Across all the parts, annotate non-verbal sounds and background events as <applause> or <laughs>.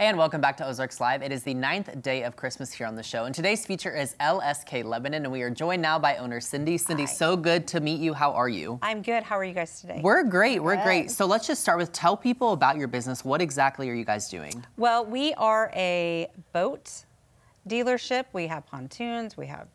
And welcome back to Ozarks Live. It is the ninth day of Christmas here on the show. And today's feature is LSK Lebanon. And we are joined now by owner Cindy. Cindy, Hi. so good to meet you. How are you? I'm good. How are you guys today? We're great. We're great. So let's just start with tell people about your business. What exactly are you guys doing? well, we are a boat dealership. We have pontoons, we have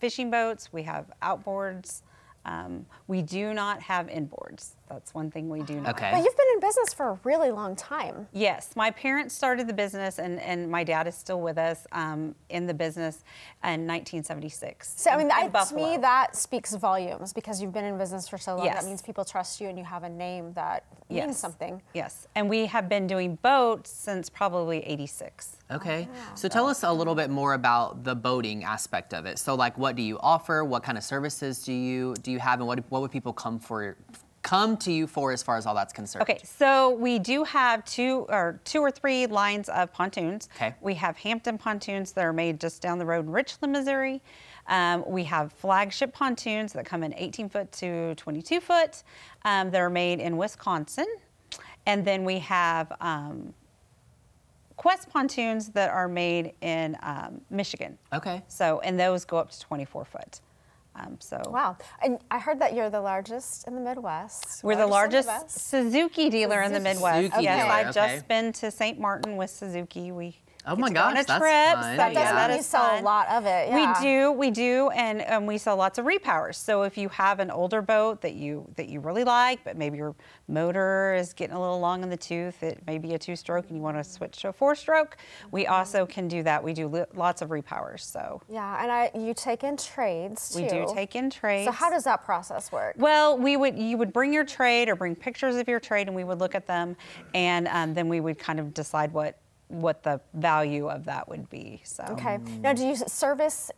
fishing boats, we have outboards. Um, we do not have inboards. That's one thing we do not. Okay. But you've been in business for a really long time. Yes, my parents started the business, and, and my dad is still with us um, in the business in 1976. So I mean, in- in that, to me, that speaks volumes because you've been in business for so long. Yes. That means people trust you and you have a name that yes. means something. Yes, and we have been doing boats since probably 86. Okay. So tell us a little bit more about the boating aspect of it. So like what do you offer? What kind of services do you do you have and what what would people come for come to you for as far as all that's concerned? Okay, so we do have two or two or three lines of pontoons. Okay. We have Hampton pontoons that are made just down the road in Richland, Missouri. Um, we have flagship pontoons that come in 18 foot to 22 foot. Um, that are made in Wisconsin, and then we have um, Quest pontoons that are made in um, Michigan. Okay. So and those go up to 24 foot. Um, so Wow. And I heard that you're the largest in the Midwest. We're the largest the West. Suzuki dealer in the Midwest. Suzuki yes, dealer, I've okay. just been to St. Martin with Suzuki. We Oh get my to on gosh, a that's trip. fun. That yeah, does that mean you sell fun. a lot of it. Yeah. We do, we do, and um, we sell lots of repowers. So if you have an older boat that you that you really like, but maybe your motor is getting a little long in the tooth, it may be a two-stroke, and you want to switch to a four-stroke, we also can do that. We do li- lots of repowers. So Yeah, and I you take in trades too. we do take in trades. So how does that process work? Well, we would you would bring your trade or bring pictures of your trade, and we would look at them, and um, then we would kind of decide what what the value of that would be. So Okay. Now, do you service?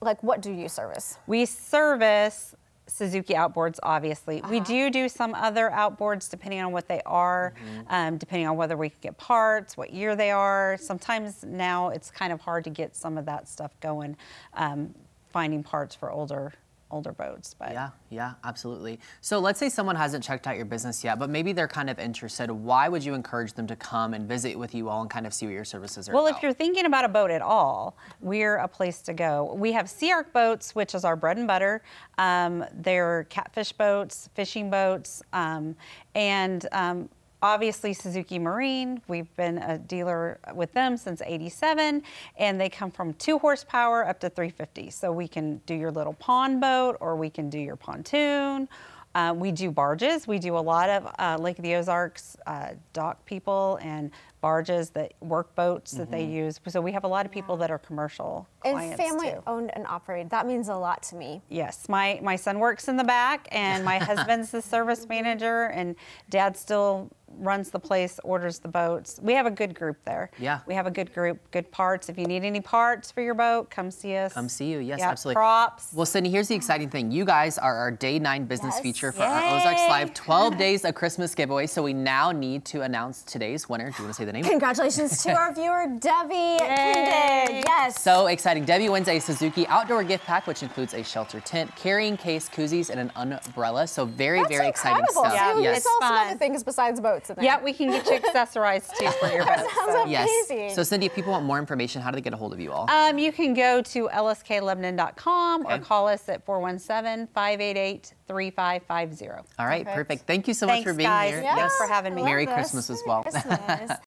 Like, what do you service? we service Suzuki outboards. Obviously, we do do some other outboards depending on what they are, um, depending on whether we can get parts, what year they are. Sometimes now it's kind of hard to get some of that stuff going, um, finding parts for older older boats. But Yeah, yeah, absolutely. So let's say someone hasn't checked out your business yet, but maybe they're kind of interested. Why would you encourage them to come and visit with you all and kind of see what your services are Well, about? if you're thinking about a boat at all, we're a place to go. We have SeaArk boats, which is our bread and butter. Um, they're catfish boats, fishing boats, um, and um, obviously Suzuki Marine. We've been a dealer with them since '87, and they come from two horsepower up to 350. So we can do your little pond boat, or we can do your pontoon. Uh, we do barges. We do a lot of uh, Lake of the Ozarks uh, dock people and barges that work boats that they use. So we have a lot of people that are commercial And clients family too. owned and operated. That means a lot to me. Yes, my my son works in the back, and my <laughs> husband's the service manager, and Dad still runs the place, orders the boats. We have a good group there. Yeah. we have a good group, good parts. If you need any parts for your boat, come see us. Come see you. Yes, Yeah, absolutely. Props. Well, Cindy, here's the exciting thing. You guys are our day nine business Yes. feature for our Ozarks Live 12 <laughs> days of Christmas giveaway. So we now need to announce today's winner. Do you want to say the name? Congratulations to our <laughs> viewer, Debbie Kindred. Yes. So exciting. Debbie wins a Suzuki outdoor gift pack, which includes a shelter tent, carrying case, koozies, and an umbrella. So very, That's very exciting stuff. So you Yeah, can it's sell some other things besides boats in there. yeah, we can get you <laughs> accessorized too for your boat. Sounds so. Yes. So Cindy, if people want more information, how do they get a hold of you all? Um, you can go to lsklebanon.com or call us at 417 588 3550. all right, perfect. perfect. Thank you so much for being guys. here. Yeah, Yes. for having me. Merry this. Christmas as well. Christmas. <laughs>